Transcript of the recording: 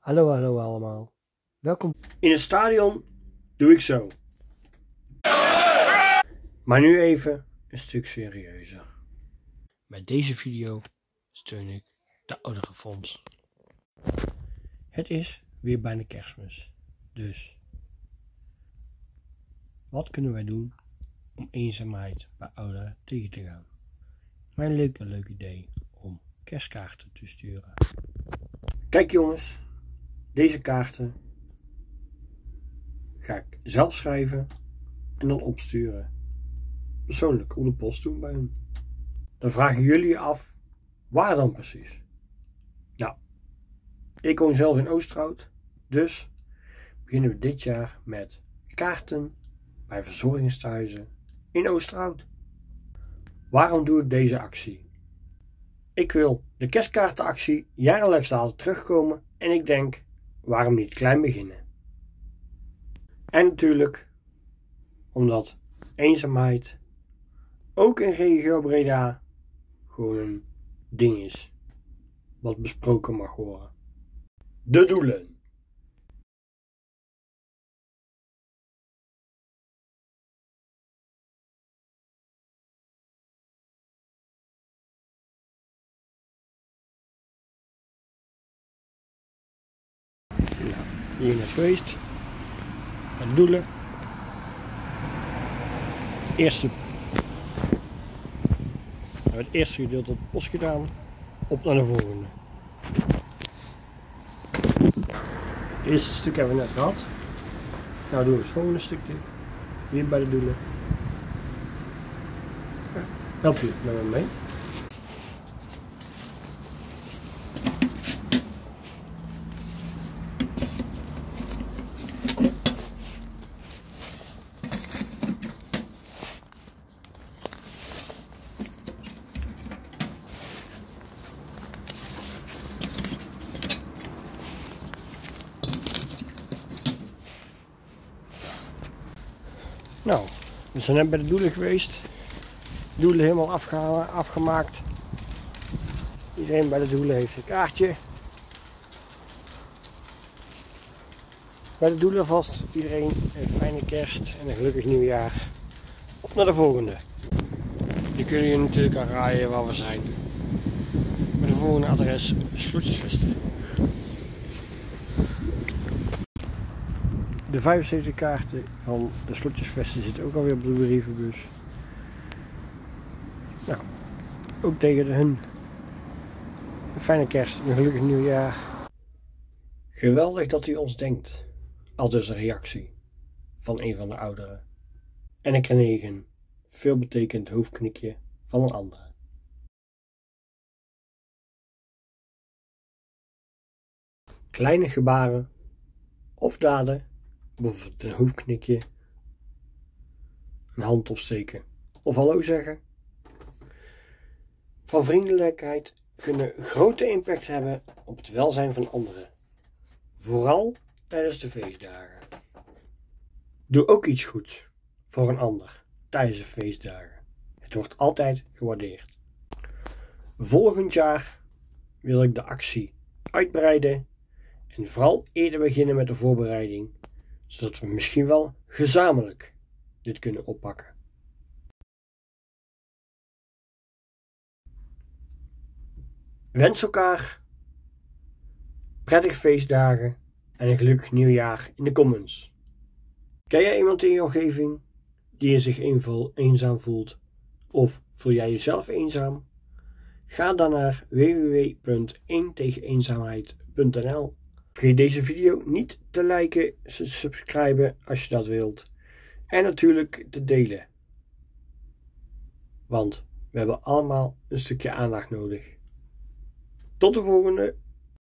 Hallo, hallo allemaal. Welkom. In het stadion doe ik zo. Maar nu even een stuk serieuzer. Bij deze video steun ik de Ouderenfonds. Het is weer bijna kerstmis. Dus wat kunnen wij doen om eenzaamheid bij ouderen tegen te gaan? Mijn leuk een leuk idee om kerstkaarten te sturen. Kijk jongens, deze kaarten ga ik zelf schrijven en dan opsturen. Persoonlijk op de post doen bij hun. Dan vragen jullie je af, waar dan precies? Nou, ik woon zelf in Oosterhout, dus beginnen we dit jaar met kaarten bij verzorgingstehuizen in Oosterhout. Waarom doe ik deze actie? Ik wil de kerstkaartenactie jaarlijks laten terugkomen en ik denk, waarom niet klein beginnen? En natuurlijk, omdat eenzaamheid ook in regio Breda gewoon een ding is wat besproken mag worden. De doelen. Hier net geweest. De doelen. Eerste. We hebben het eerste gedeelte op de post gedaan. Op naar de volgende. Het eerste stuk hebben we net gehad. Nou doen we het volgende stukje. Weer bij de doelen. Help je met me mee. Nou, we zijn net bij de doelen geweest. Doelen helemaal afge afgemaakt. Iedereen bij de doelen heeft een kaartje. Bij de doelen vast. Iedereen een fijne kerst en een gelukkig nieuwjaar. Op naar de volgende. Je kunt je natuurlijk al raaien waar we zijn. Met de volgende adres Sloetjesvesten. De 75 kaarten van de Slotjesvesten zitten ook alweer op de brievenbus. Nou, ook tegen hun. Een fijne kerst en een gelukkig nieuwjaar. Geweldig dat u ons denkt. Altijd een reactie van een van de ouderen. En ik kreeg een veelbetekend hoofdknikje van een andere. Kleine gebaren of daden bijvoorbeeld een hoofdknikje, een hand opsteken of hallo zeggen. Van vriendelijkheid kunnen grote impact hebben op het welzijn van anderen, vooral tijdens de feestdagen. Doe ook iets goeds voor een ander tijdens de feestdagen. Het wordt altijd gewaardeerd. Volgend jaar wil ik de actie uitbreiden en vooral eerder beginnen met de voorbereiding zodat we misschien wel gezamenlijk dit kunnen oppakken. Wens elkaar prettige feestdagen en een gelukkig nieuwjaar in de comments. Ken jij iemand in je omgeving die zich eenzaam voelt of voel jij jezelf eenzaam? Ga dan naar www.1tegeneenzaamheid.nl Vergeet deze video niet te liken, te subscriben als je dat wilt. En natuurlijk te delen. Want we hebben allemaal een stukje aandacht nodig. Tot de volgende!